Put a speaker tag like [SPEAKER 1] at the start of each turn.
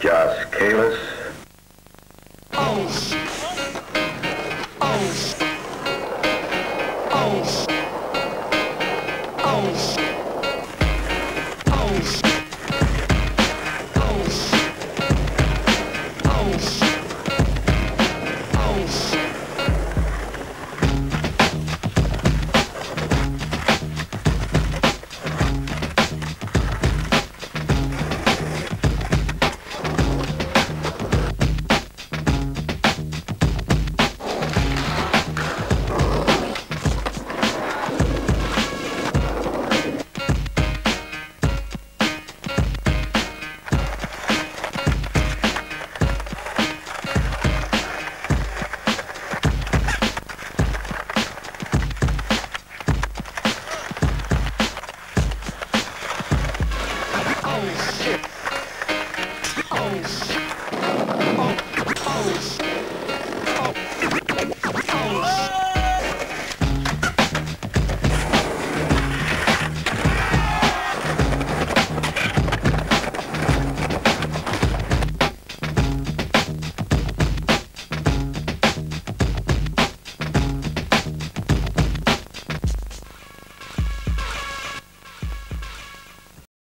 [SPEAKER 1] Joss, Kalis.
[SPEAKER 2] Oh. Oh.
[SPEAKER 3] Oh shit. Oh shit.